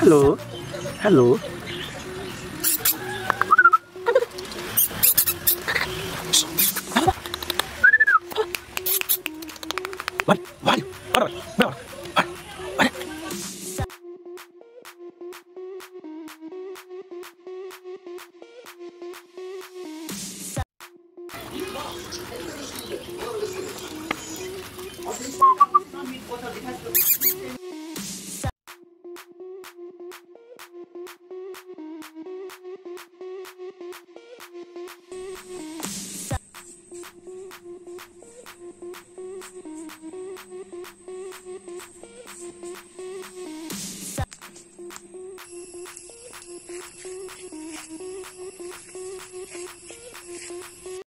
Halo. Halo. Thank you. It has to